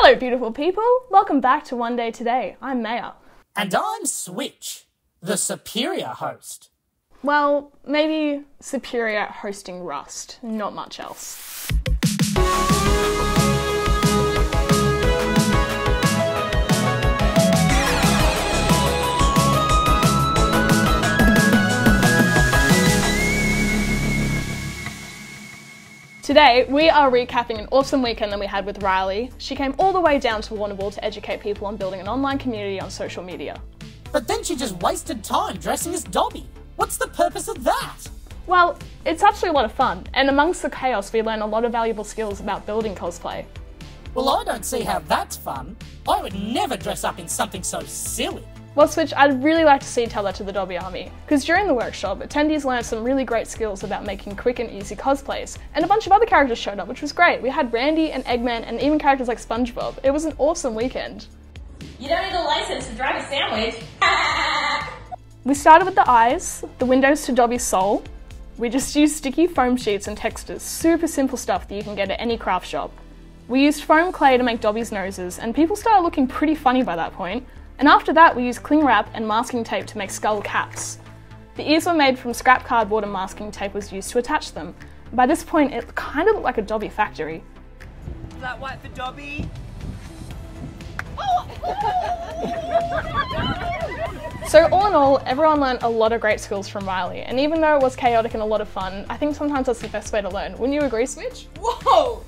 Hello, beautiful people. Welcome back to One Day Today. I'm Maiya. And I'm Switch, the superior host. Well, maybe superior at hosting Rust, not much else. Today, we are recapping an awesome weekend that we had with Rhylee. She came all the way down to Warrnambool to educate people on building an online community on social media. But then she just wasted time dressing as Dobby. What's the purpose of that? Well, it's actually a lot of fun, and amongst the chaos, we learn a lot of valuable skills about building cosplay. Well, I don't see how that's fun. I would never dress up in something so silly. Well, Switch, I'd really like to see tell that to the Dobby Army, because during the workshop, attendees learned some really great skills about making quick and easy cosplays, and a bunch of other characters showed up, which was great. We had Randy and Eggman, and even characters like SpongeBob. It was an awesome weekend. You don't need a license to drive a sandwich. We started with the eyes, the windows to Dobby's soul. We just used sticky foam sheets and textures, super simple stuff that you can get at any craft shop. We used foam clay to make Dobby's noses, and people started looking pretty funny by that point. And after that, we used cling wrap and masking tape to make skull caps. The ears were made from scrap cardboard and masking tape was used to attach them. By this point, it kind of looked like a Dobby factory. Flat white for Dobby. So all in all, everyone learned a lot of great skills from Rhylee, and even though it was chaotic and a lot of fun, I think sometimes that's the best way to learn. Wouldn't you agree, Switch? Whoa!